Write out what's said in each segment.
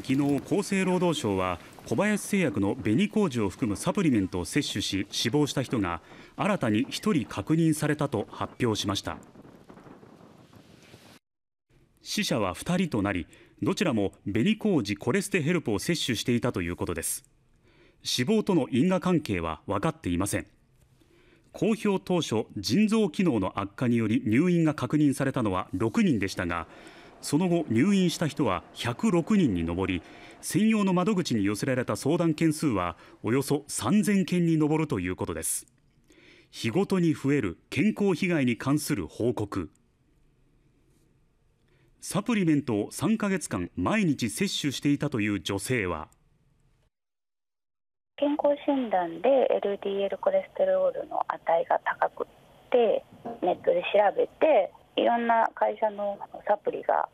昨日厚生労働省は小林製薬の紅麹を含むサプリメントを摂取し死亡した人が新たに1人確認されたと発表しました。死者は2人となりどちらも紅麹コレステヘルプを摂取していたということです。死亡との因果関係は分かっていません。公表当初腎臓機能の悪化により入院が確認されたのは6人でしたがその後入院した人は106人に上り専用の窓口に寄せられた相談件数はおよそ3000件に上るということです。日ごとに増える健康被害に関する報告。サプリメントを3ヶ月間毎日摂取していたという女性は健康診断で LDL コレステロールの値が高くてネットで調べていろんな会社のサプリが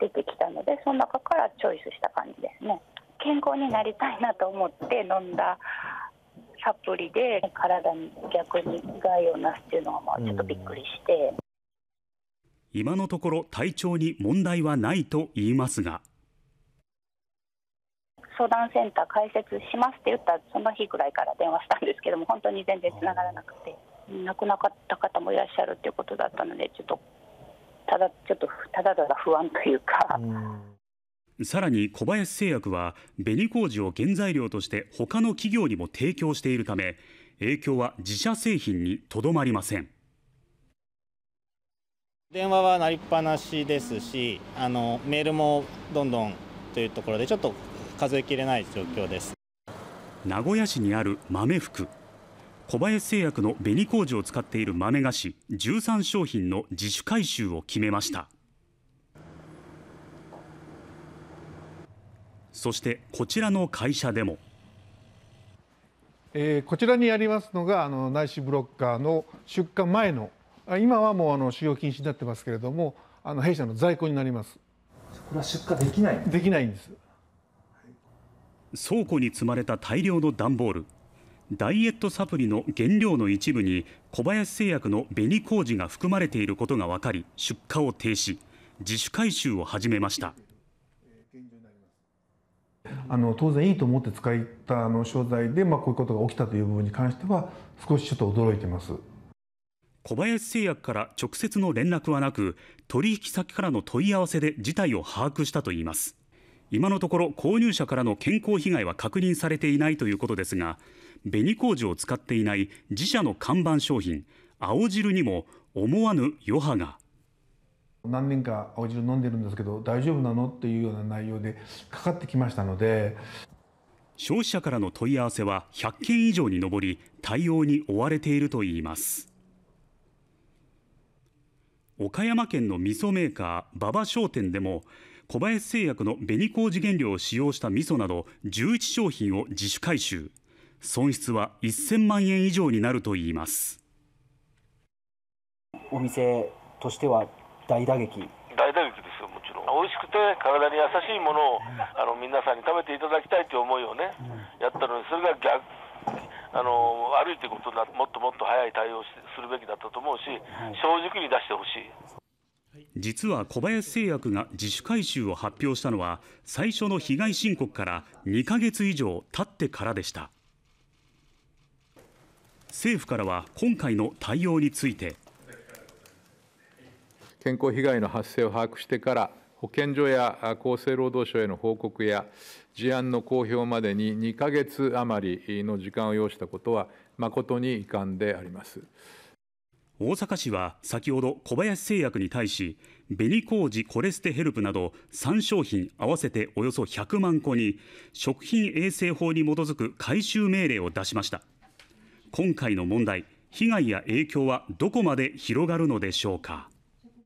出てきたのでその中からチョイスした感じですね。健康になりたいなと思って飲んだサプリで体に逆に害をなすっていうのはまあちょっとびっくりして、今のところ体調に問題はないと言いますが。相談センター開設しますって言ったその日ぐらいから電話したんですけども本当に全然つながらなくて。亡くなった方もいらっしゃるということだったので、ちょっとただちょっとただただ不安というか。さらに小林製薬は紅麹を原材料として他の企業にも提供しているため影響は自社製品にとどまりません。電話は鳴りっぱなしですしあのメールもどんどんというところでちょっと数えきれない状況です。名古屋市にある豆福小林製薬の紅麹を使っている豆菓子13商品の自主回収を決めました。そしてこちらの会社でも、えー、こちらにありますのがあの内視ブロッカーの出荷前の今はもうあの使用禁止になってますけれどもあの弊社の在庫になります。これは出荷できないできないんです。倉庫に積まれた大量の段ボールダイエットサプリの原料の一部に小林製薬の紅麹が含まれていることが分かり出荷を停止自主回収を始めました。あの当然いいと思って使ったあの商材で、まあ、こういうことが起きたという部分に関しては少しちょっと驚いてます。小林製薬から直接の連絡はなく取引先からの問い合わせで事態を把握したといいます今のところ購入者からの健康被害は確認されていないということですが紅麹を使っていない自社の看板商品青汁にも思わぬ余波が。何年か青汁飲んでるんですけど大丈夫なのっていうような内容でかかってきましたので。消費者からの問い合わせは100件以上に上り対応に追われているといいます。岡山県の味噌メーカー馬場商店でも小林製薬の紅麹原料を使用した味噌など11商品を自主回収。損失は1000万円以上になるといいます。お店としては大打撃？大打撃ですよもちろん。美味しくて体に優しいものをあの皆さんに食べていただきたいという思いをね、やったのにそれが逆あの悪いということだもっともっと早い対応するべきだったと思うし、正直に出してほしい。実は小林製薬が自主回収を発表したのは最初の被害申告から2ヶ月以上経ってからでした。政府からは今回の対応について。健康被害の発生を把握してから保健所や厚生労働省への報告や事案の公表までに2か月余りの時間を要したことは誠に遺憾であります。大阪市は先ほど小林製薬に対し紅麹コレステヘルプなど3商品合わせておよそ100万個に食品衛生法に基づく回収命令を出しました。今回の問題被害や影響はどこまで広がるのでしょうか。